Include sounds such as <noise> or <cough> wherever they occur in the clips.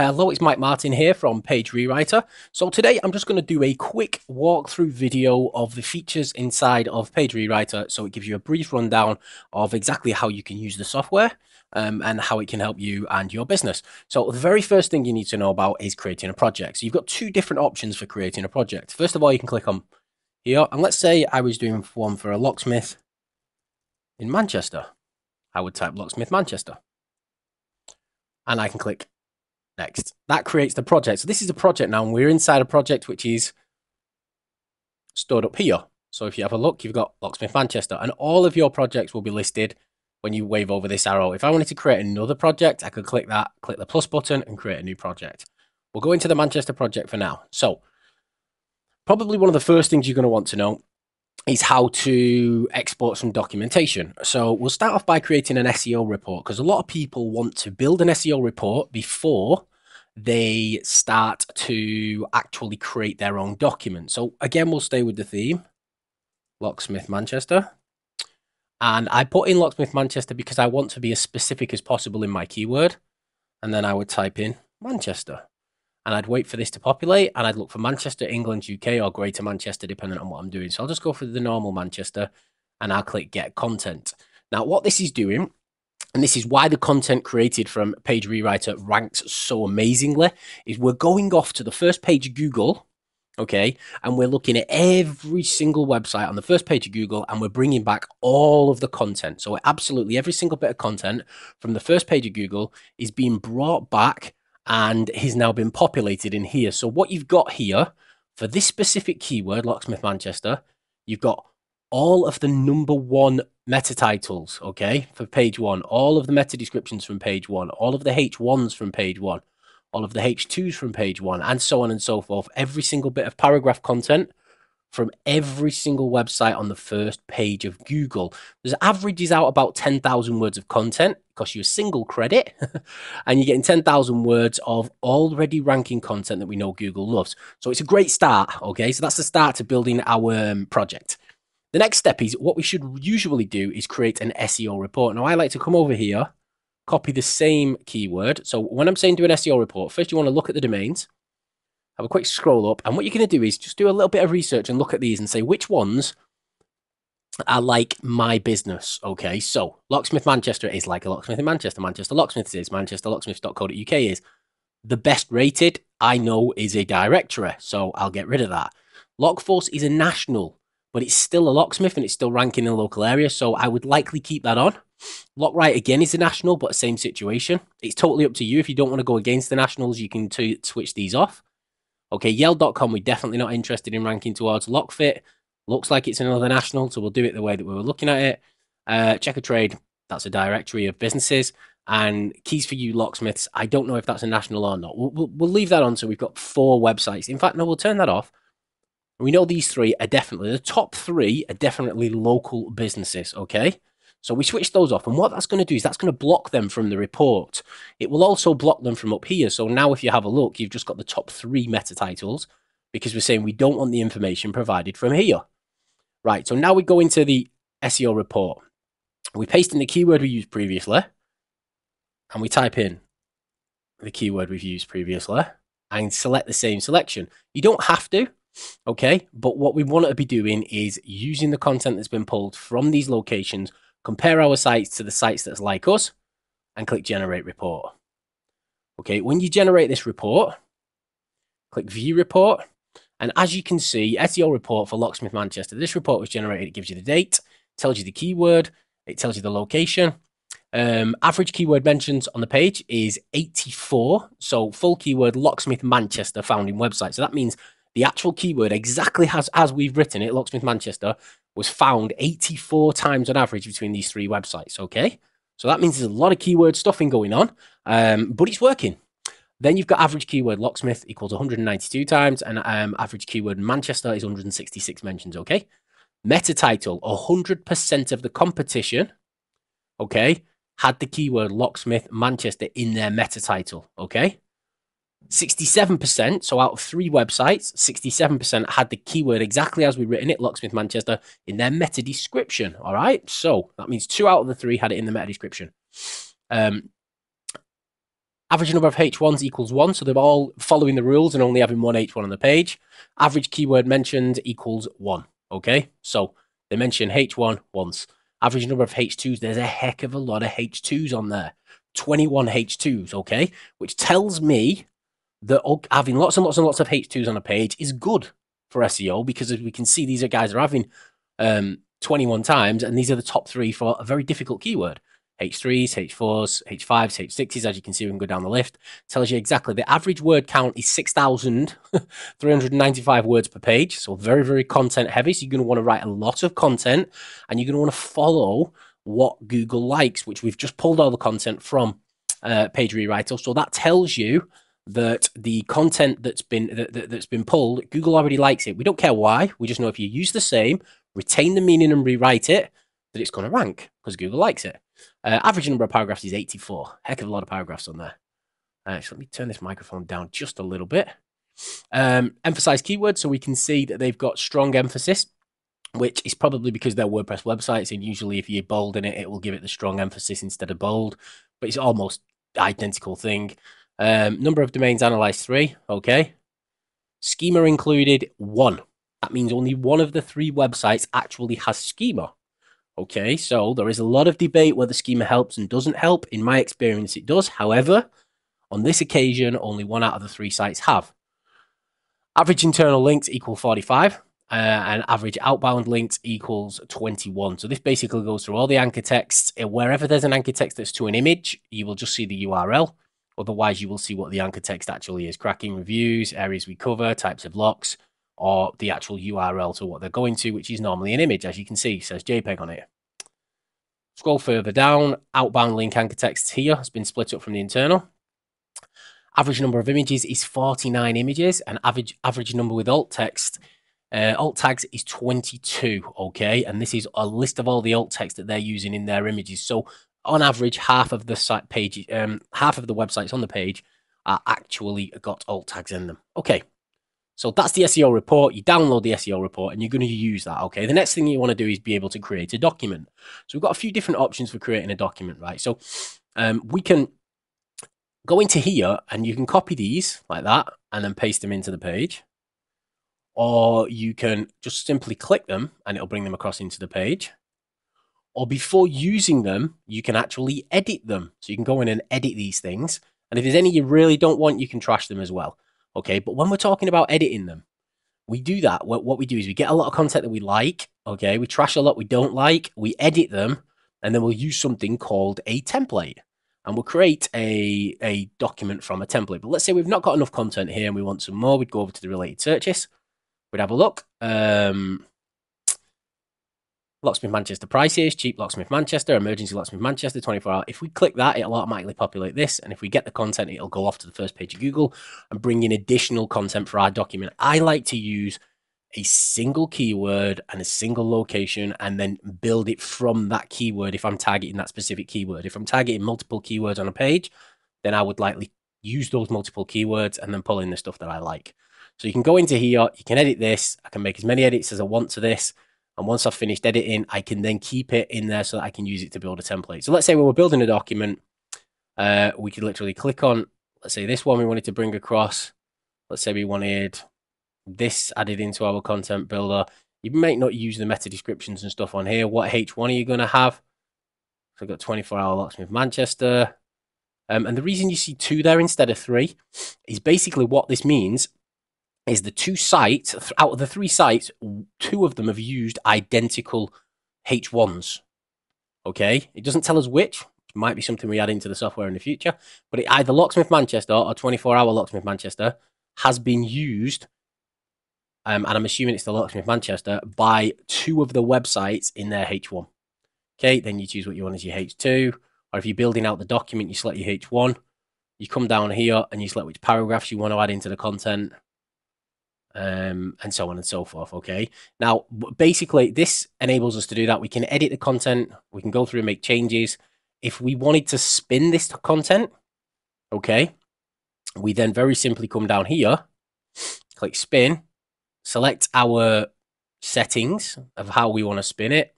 Hello, it's Mike Martin here from Page Rewriter. So today I'm just going to do a quick walkthrough video of the features inside of Page Rewriter. So it gives you a brief rundown of exactly how you can use the software um, and how it can help you and your business. So the very first thing you need to know about is creating a project. So you've got two different options for creating a project. First of all, you can click on here. And let's say I was doing one for a locksmith in Manchester. I would type locksmith Manchester. And I can click next. That creates the project. So this is a project now, and we're inside a project which is stored up here. So if you have a look, you've got Locksmith Manchester, and all of your projects will be listed when you wave over this arrow. If I wanted to create another project, I could click that, click the plus button, and create a new project. We'll go into the Manchester project for now. So probably one of the first things you're going to want to know is how to export some documentation. So we'll start off by creating an SEO report because a lot of people want to build an SEO report before they start to actually create their own document. So again, we'll stay with the theme, Locksmith Manchester. And I put in Locksmith Manchester because I want to be as specific as possible in my keyword. And then I would type in Manchester. And I'd wait for this to populate and I'd look for Manchester, England, UK, or Greater Manchester, depending on what I'm doing. So I'll just go for the normal Manchester and I'll click Get Content. Now, what this is doing and this is why the content created from Page Rewriter ranks so amazingly, is we're going off to the first page of Google, okay, and we're looking at every single website on the first page of Google, and we're bringing back all of the content. So absolutely every single bit of content from the first page of Google is being brought back and has now been populated in here. So what you've got here for this specific keyword, Locksmith Manchester, you've got all of the number one meta titles, okay, for page one, all of the meta descriptions from page one, all of the H1s from page one, all of the H2s from page one, and so on and so forth. Every single bit of paragraph content from every single website on the first page of Google. There's averages out about 10,000 words of content, costs you a single credit, <laughs> and you're getting 10,000 words of already ranking content that we know Google loves. So it's a great start, okay? So that's the start to building our um, project. The next step is what we should usually do is create an SEO report. Now, I like to come over here, copy the same keyword. So when I'm saying do an SEO report, first you want to look at the domains, have a quick scroll up. And what you're going to do is just do a little bit of research and look at these and say which ones are like my business. Okay, so Locksmith Manchester is like a locksmith in Manchester. Manchester Locksmiths is, Manchester Locksmiths.co.uk is. The best rated I know is a directory, so I'll get rid of that. Lockforce is a national but it's still a locksmith and it's still ranking in the local area. So I would likely keep that on. Lockright again is a national, but same situation. It's totally up to you. If you don't want to go against the nationals, you can t- switch these off. Okay, Yell.com, we're definitely not interested in ranking towards Lockfit. Looks like it's another national, so we'll do it the way that we were looking at it. Uh, Checkatrade, that's a directory of businesses. And Keys for You Locksmiths, I don't know if that's a national or not. We'll, we'll, we'll leave that on. So we've got four websites. In fact, no, we'll turn that off we know these three are definitely the top three are definitely local businesses. Okay. So we switch those off. And what that's going to do is that's going to block them from the report. It will also block them from up here. So now if you have a look, you've just got the top three meta titles because we're saying we don't want the information provided from here. Right. So now we go into the SEO report. We paste in the keyword we used previously and we type in the keyword we've used previously and select the same selection. You don't have to. Okay, but what we want to be doing is using the content that's been pulled from these locations, compare our sites to the sites that's like us, and click generate report. Okay, when you generate this report, click view report. And as you can see, SEO report for Locksmith Manchester. This report was generated, it gives you the date, tells you the keyword, it tells you the location. Um, average keyword mentions on the page is 84. So full keyword Locksmith Manchester found in website. So that means the actual keyword exactly as, as we've written it, Locksmith Manchester, was found 84 times on average between these three websites. Okay. So that means there's a lot of keyword stuffing going on, um, but it's working. Then you've got average keyword locksmith equals 192 times, and um, average keyword Manchester is 166 mentions. Okay. Meta title 100% of the competition, okay, had the keyword locksmith Manchester in their meta title. Okay. 67%, so out of three websites, 67% had the keyword exactly as we've written it, Locksmith Manchester, in their meta description. All right. So that means two out of the three had it in the meta description. Um, Average number of H1s equals one, so they're all following the rules and only having one H1 on the page. Average keyword mentioned equals one. Okay, so they mention H1 once. Average number of H2s, there's a heck of a lot of H2s on there. 21 H2s, okay, which tells me that having lots and lots and lots of H2s on a page is good for SEO because as we can see, these are guys are having um, 21 times, and these are the top three for a very difficult keyword. H3s, H4s, H5s, H6s, as you can see, we can go down the list. Tells you exactly the average word count is 6,395 words per page. So very, very content heavy. So you're going to want to write a lot of content and you're going to want to follow what Google likes, which we've just pulled all the content from uh, Page Rewriter. So that tells you that the content that's been that, that, that's been pulled, Google already likes it. We don't care why. We just know if you use the same, retain the meaning and rewrite it, that it's going to rank because Google likes it. Uh, average number of paragraphs is 84. Heck of a lot of paragraphs on there. Uh, so let me turn this microphone down just a little bit. Um, emphasize keywords so we can see that they've got strong emphasis, which is probably because they're WordPress websites. And usually, if you bold in it, it will give it the strong emphasis instead of bold, but it's almost identical thing. Um, number of domains analyzed three. Okay. Schema included one. That means only one of the three websites actually has schema. Okay, so there is a lot of debate whether schema helps and doesn't help. In my experience, it does. However, on this occasion, only one out of the three sites have. Average internal links equal 45, uh, and average outbound links equals 21. So this basically goes through all the anchor texts. Uh, wherever there's an anchor text that's to an image, you will just see the URL. Otherwise, you will see what the anchor text actually is. Cracking reviews, areas we cover, types of locks, or the actual URL to what they're going to, which is normally an image, as you can see, says JPEG on it. Scroll further down, outbound link anchor text here has been split up from the internal. Average number of images is 49 images, and average average number with alt text, uh, alt tags is 22. Okay, and this is a list of all the alt text that they're using in their images. So on average, half of the site page, um, half of the websites on the page are actually got alt tags in them. Okay, so that's the SEO report. You download the SEO report and you're going to use that. Okay. The next thing you want to do is be able to create a document. So we've got a few different options for creating a document, right? So um, we can go into here and you can copy these like that and then paste them into the page. Or you can just simply click them and it'll bring them across into the page. Or before using them, you can actually edit them. So you can go in and edit these things. And if there's any you really don't want, you can trash them as well. Okay. But when we're talking about editing them, we do that. What, we do is we get a lot of content that we like. Okay. We trash a lot we don't like. We edit them and then we'll use something called a template and we'll create a, a document from a template. But let's say we've not got enough content here and we want some more. We'd go over to the related searches. We'd have a look. Um, Locksmith Manchester prices, cheap Locksmith Manchester, emergency Locksmith Manchester, 24 hour. If we click that, it'll automatically populate this. And if we get the content, it'll go off to the first page of Google and bring in additional content for our document. I like to use a single keyword and a single location and then build it from that keyword if I'm targeting that specific keyword. If I'm targeting multiple keywords on a page, then I would likely use those multiple keywords and then pull in the stuff that I like. So you can go into here, you can edit this. I can make as many edits as I want to this. And once I've finished editing, I can then keep it in there so that I can use it to build a template. So let's say we were building a document, uh, we could literally click on, let's say this one we wanted to bring across. Let's say we wanted this added into our content builder. You might not use the meta descriptions and stuff on here. What H1 are you going to have? So I've got 24 hour locksmith Manchester. Um, and the reason you see two there instead of three is basically what this means is the two sites out of the three sites, two of them have used identical H1s. Okay, it doesn't tell us which. It might be something we add into the software in the future, but it, either Locksmith Manchester or 24 Hour Locksmith Manchester has been used, um, and I'm assuming it's the Locksmith Manchester by two of the websites in their H1. Okay, then you choose what you want as your H2, or if you're building out the document, you select your H1. You come down here and you select which paragraphs you want to add into the content um, and so on and so forth. Okay. Now, basically, this enables us to do that. We can edit the content, we can go through and make changes. If we wanted to spin this content, okay, we then very simply come down here, click spin, select our settings of how we want to spin it.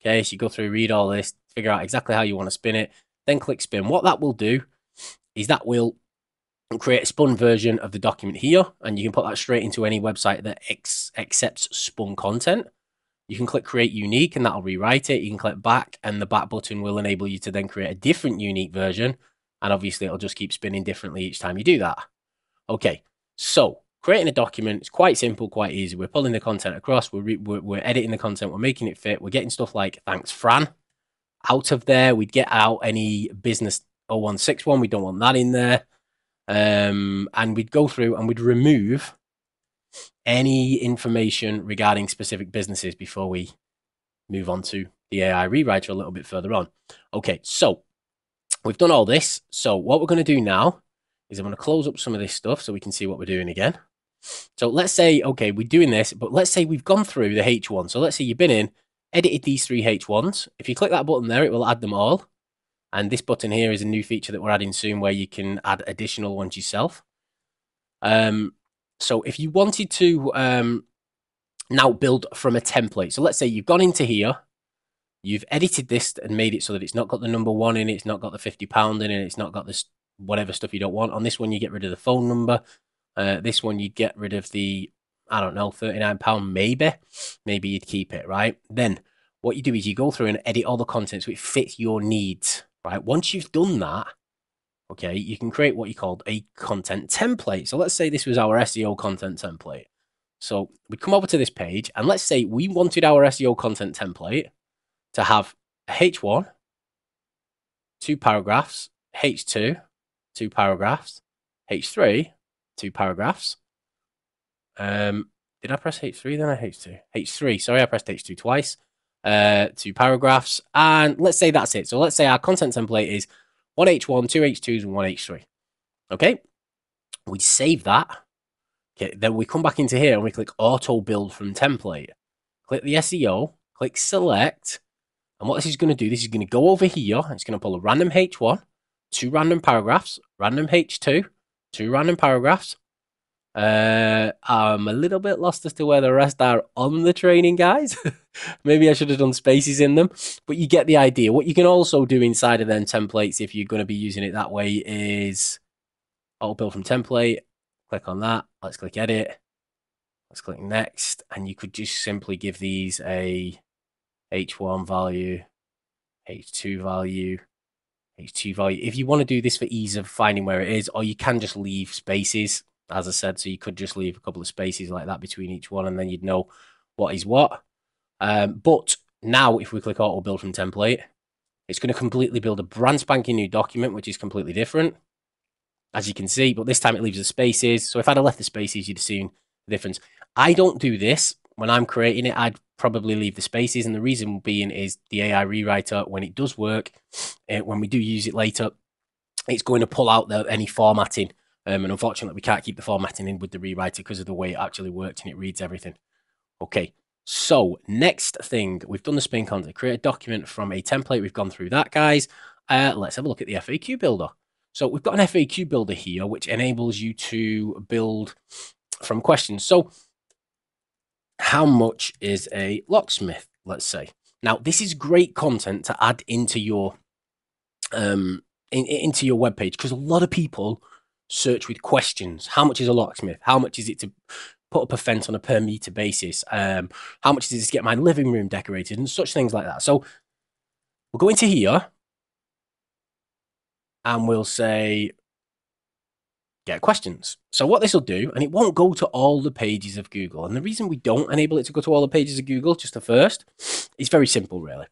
Okay, so you go through, read all this, figure out exactly how you want to spin it, then click spin. What that will do is that will create a spun version of the document here, and you can put that straight into any website that ex- accepts spun content. You can click create unique and that'll rewrite it. You can click back and the back button will enable you to then create a different unique version. And obviously it'll just keep spinning differently each time you do that. Okay, so creating a document is quite simple, quite easy. We're pulling the content across, we're, re- we're, we're editing the content, we're making it fit. We're getting stuff like thanks Fran out of there. We'd get out any business 0161. We don't want that in there. Um, and we'd go through and we'd remove any information regarding specific businesses before we move on to the AI rewriter a little bit further on. Okay, so we've done all this. So what we're going to do now is I'm going to close up some of this stuff so we can see what we're doing again. So let's say, okay, we're doing this, but let's say we've gone through the H1. So let's say you've been in, edited these three H1s. If you click that button there, it will add them all. And this button here is a new feature that we're adding soon where you can add additional ones yourself. Um, so if you wanted to um, now build from a template, so let's say you've gone into here, you've edited this and made it so that it's not got the number one in it, it's not got the 50 pound in it, it's not got this whatever stuff you don't want. On this one, you get rid of the phone number. Uh, this one, you get rid of the, I don't know, 39 pound maybe. Maybe you'd keep it, right? Then what you do is you go through and edit all the content so it fits your needs, right? Once you've done that, okay, you can create what you called a content template. So let's say this was our SEO content template. So we come over to this page and let's say we wanted our SEO content template to have a H1, two paragraphs, H2, two paragraphs, H3, two paragraphs. Um, did I press H3 then or H2? H3, sorry, I pressed H2 twice. Uh, two paragraphs. And let's say that's it. So let's say our content template is one H1, two H2s, and one H3. Okay, we save that. Okay, then we come back into here and we click auto build from template. Click the SEO, click select, and what this is going to do, this is going to go over here. It's going to pull a random H1, two random paragraphs, random H2, two random paragraphs. Uh, I'm a little bit lost as to where the rest are on the training, guys. <laughs> Maybe I should have done spaces in them, but you get the idea. What you can also do inside of them templates, if you're going to be using it that way, is auto build from template. Click on that. Let's click edit. Let's click next, and you could just simply give these a H1 value, H2 value, H2 value. If you want to do this for ease of finding where it is, or you can just leave spaces, as I said, so you could just leave a couple of spaces like that between each one, and then you'd know what is what. Um, but now, if we click auto build from template, it's going to completely build a brand spanking new document, which is completely different, as you can see. But this time it leaves the spaces. So if I'd have left the spaces, you'd have seen the difference. I don't do this when I'm creating it. I'd probably leave the spaces, and the reason being is the AI rewriter when it does work, uh, when we do use it later, it's going to pull out the, any formatting. Um, and unfortunately, we can't keep the formatting in with the rewriter because of the way it actually works and it reads everything. Okay, so next thing, we've done the spin content, create a document from a template. We've gone through that, guys. Uh, let's have a look at the FAQ builder. So we've got an FAQ builder here, which enables you to build from questions. So how much is a locksmith, let's say? Now, this is great content to add into your um, in, into your web page because a lot of people search with questions. How much is a locksmith? How much is it to put up a fence on a per meter basis? Um, how much is it to get my living room decorated and such things like that? So we'll go into here and we'll say get questions. So what this will do, and it won't go to all the pages of Google. And the reason we don't enable it to go to all the pages of Google, just the first, is very simple, really.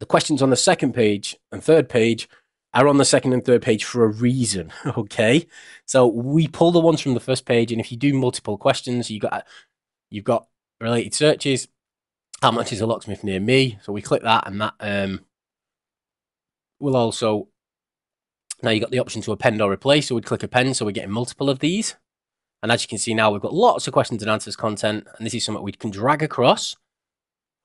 The questions on the second page and third page are on the second and third page for a reason. <laughs> Okay, so we pull the ones from the first page, and if you do multiple questions, you got you've got related searches. How much is a locksmith near me? So we click that, and that um, will also now you've got the option to append or replace. So we'd click append, so we're getting multiple of these. And as you can see now, we've got lots of questions and answers content, and this is something we can drag across.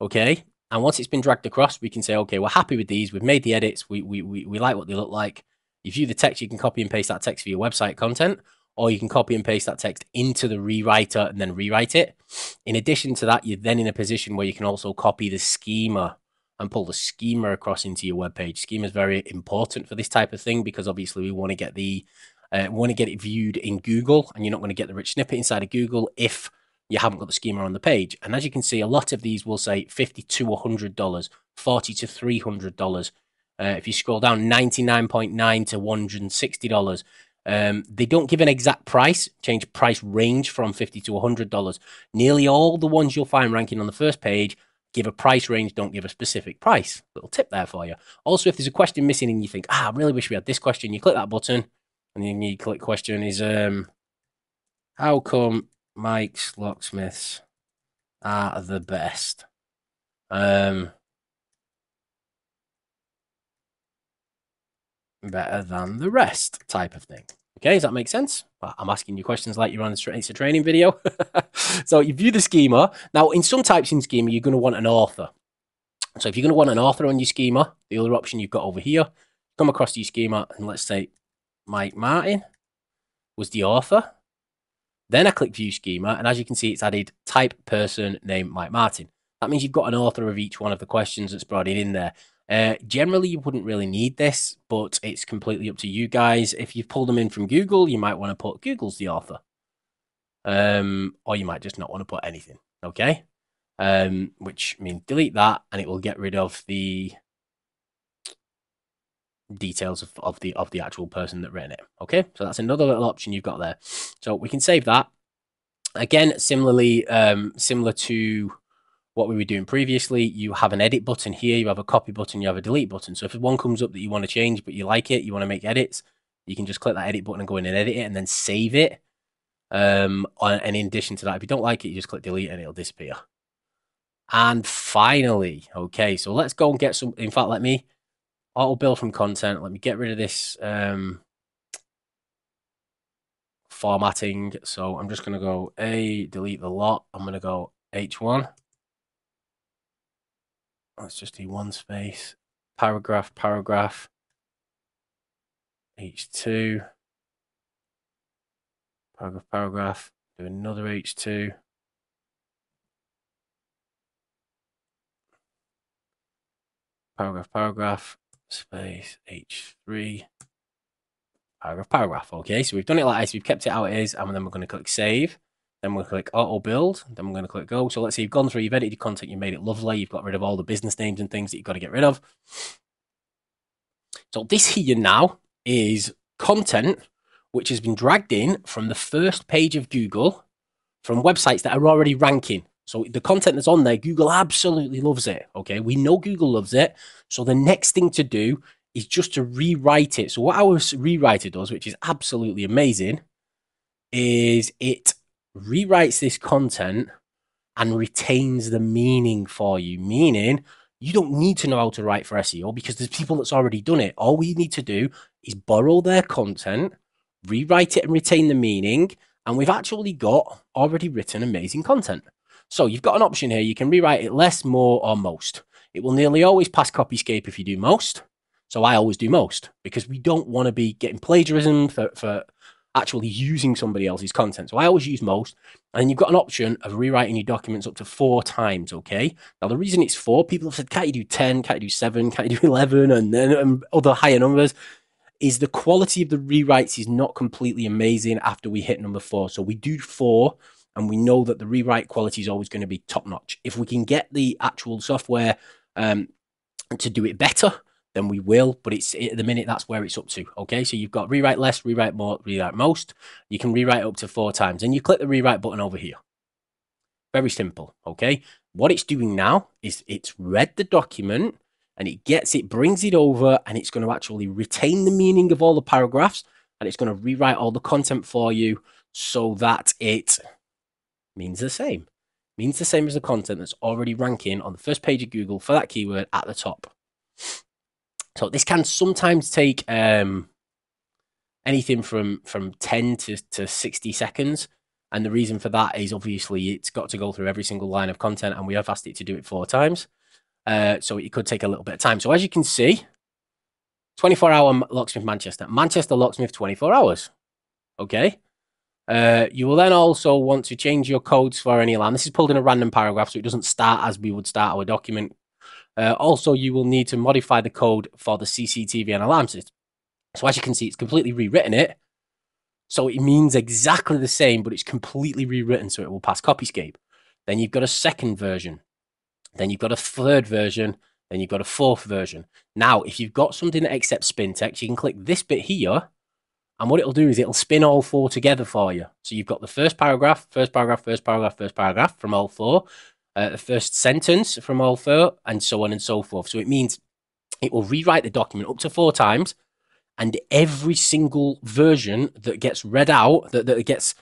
Okay, and once it's been dragged across, we can say, okay, we're happy with these. We've made the edits. We, we, we, we like what they look like. If you view the text, you can copy and paste that text for your website content, or you can copy and paste that text into the rewriter and then rewrite it. In addition to that, you're then in a position where you can also copy the schema and pull the schema across into your web page. Schema is very important for this type of thing because obviously we want to get the uh, want to get it viewed in Google, and you're not going to get the rich snippet inside of Google if you haven't got the schema on the page. And as you can see, a lot of these will say fifty to hundred dollars, forty to three hundred dollars. Uh, if you scroll down, ninety nine point nine to one hundred and sixty dollars. Um, they don't give an exact price, change price range from fifty to hundred dollars. Nearly all the ones you'll find ranking on the first page give a price range, don't give a specific price. Little tip there for you. Also, if there's a question missing and you think, ah, I really wish we had this question, you click that button and then you click question is um how come Mike's locksmiths are the best? Um better than the rest type of thing. Okay, does that make sense? I'm asking you questions like you're on a, it's a training video. <laughs> so you view the schema. Now, in some types in schema, you're going to want an author. So if you're going to want an author on your schema, the other option you've got over here, come across your schema and let's say Mike Martin was the author. Then I click view schema, and as you can see, it's added type person name Mike Martin. That means you've got an author of each one of the questions that's brought in there. Uh, generally, you wouldn't really need this, but it's completely up to you guys. If you pull them in from Google, you might want to put Google's the author. Um, or you might just not want to put anything. Okay. Um, which means delete that and it will get rid of the details of, of the of the actual person that written it. Okay, so that's another little option you've got there. So we can save that. Again, similarly, um, similar to what we were doing previously, you have an edit button here, you have a copy button, you have a delete button. So if one comes up that you want to change, but you like it, you want to make edits, you can just click that edit button and go in and edit it and then save it. Um, and in addition to that, if you don't like it, you just click delete and it'll disappear. And finally, okay, so let's go and get some. In fact, let me auto build from content. Let me get rid of this um, formatting. So I'm just going to go A, delete the lot. I'm going to go H1. Let's just do one space. Paragraph, paragraph. H2. Paragraph, paragraph. Do another H2. Paragraph, paragraph space H3, paragraph, paragraph. Okay, so we've done it like this. We've kept it how it is, and then we're going to click save. Then we'll click auto build. Then we're going to click go. So let's say you've gone through, you've edited content, you made it lovely. You've got rid of all the business names and things that you've got to get rid of. So this here now is content which has been dragged in from the first page of Google from websites that are already ranking. So the content that's on there, Google absolutely loves it. Okay, we know Google loves it. So the next thing to do is just to rewrite it. So what our rewriter does, which is absolutely amazing, is it rewrites this content and retains the meaning for you. Meaning, you don't need to know how to write for SEO because there's people that's already done it. All we need to do is borrow their content, rewrite it and retain the meaning, and we've actually got already written amazing content. So you've got an option here. You can rewrite it less, more, or most. It will nearly always pass Copyscape if you do most. So I always do most because we don't want to be getting plagiarism for, for actually using somebody else's content. So I always use most. And you've got an option of rewriting your documents up to four times, okay? Now, the reason it's four, people have said, can't you do 10, can't you do seven, can't you do <laughs> 11, and then and other higher numbers, is the quality of the rewrites is not completely amazing after we hit number four. So we do four and we know that the rewrite quality is always going to be top notch. If we can get the actual software um, to do it better, then we will. But it's at the minute that's where it's up to. Okay, so you've got rewrite less, rewrite more, rewrite most. You can rewrite up to four times, and you click the rewrite button over here. Very simple. Okay, what it's doing now is it's read the document and it gets it, brings it over, and it's going to actually retain the meaning of all the paragraphs, and it's going to rewrite all the content for you so that it means the same. Means the same as the content that's already ranking on the first page of Google for that keyword at the top. So this can sometimes take um, anything from from 10 to, to 60 seconds. And the reason for that is obviously it's got to go through every single line of content, and we have asked it to do it four times. Uh, so it could take a little bit of time. So as you can see, 24 hour locksmith Manchester, Manchester locksmith 24 hours. Okay. Uh, you will then also want to change your codes for any alarm. This is pulled in a random paragraph, so it doesn't start as we would start our document. Uh, also, you will need to modify the code for the CCTV and alarm system. So as you can see, it's completely rewritten it. So it means exactly the same, but it's completely rewritten so it will pass Copyscape. Then you've got a second version. Then you've got a third version. Then you've got a fourth version. Now, if you've got something that accepts spin text, you can click this bit here. And what it'll do is it'll spin all four together for you. So you've got the first paragraph, first paragraph, first paragraph, first paragraph from all four, uh, the first sentence from all four, and so on and so forth. So it means it will rewrite the document up to four times and every single version that gets read out that, that gets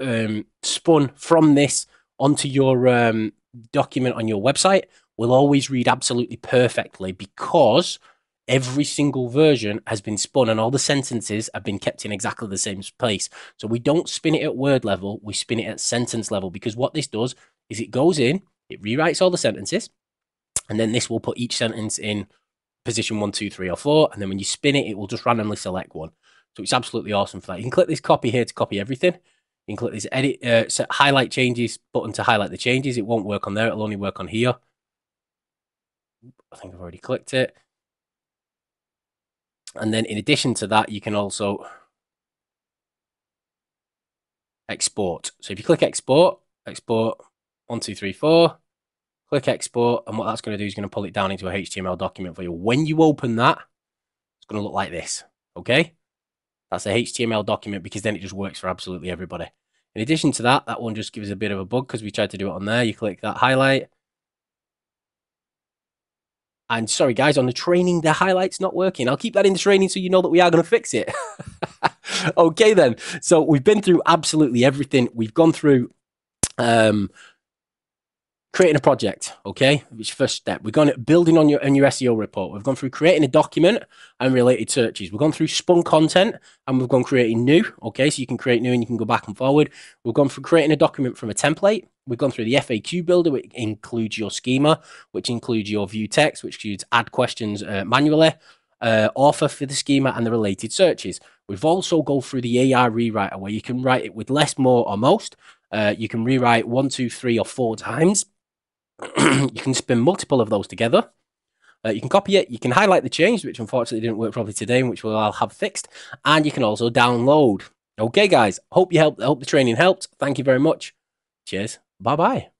um, spun from this onto your um, document on your website will always read absolutely perfectly because every single version has been spun and all the sentences have been kept in exactly the same place. So we don't spin it at word level, we spin it at sentence level because what this does is it goes in, it rewrites all the sentences, and then this will put each sentence in position one, two, three, or four. And then when you spin it, it will just randomly select one. So it's absolutely awesome for that. You can click this copy here to copy everything. You can click this edit, uh, set highlight changes button to highlight the changes. It won't work on there. It'll only work on here. I think I've already clicked it. And then in addition to that, you can also export. So if you click export, export one, two, three, four, click export, and what that's going to do is going to pull it down into a HTML document for you. When you open that, it's going to look like this, okay? That's a HTML document because then it just works for absolutely everybody. In addition to that, that one just gives a bit of a bug because we tried to do it on there. You click that highlight. And sorry, guys, on the training, the highlight's not working. I'll keep that in the training so you know that we are going to fix it. <laughs> okay, then. So we've been through absolutely everything. We've gone through um, creating a project, okay? Which first step. We've gone building on your on your SEO report. We've gone through creating a document and related searches. We've gone through spun content and we've gone creating new, okay? So you can create new and you can go back and forward. We've gone through creating a document from a template. We've gone through the FAQ builder, which includes your schema, which includes your view text, which includes add questions uh, manually, uh, author for the schema and the related searches. We've also go through the AI rewriter where you can write it with less, more, or most. Uh, you can rewrite one, two, three, or four times <clears throat> you can spin multiple of those together. Uh, you can copy it, you can highlight the change, which unfortunately didn't work properly today, which we'll all have fixed, and you can also download. Okay, guys, hope you helped. Hope the training helped. Thank you very much. Cheers. Bye bye.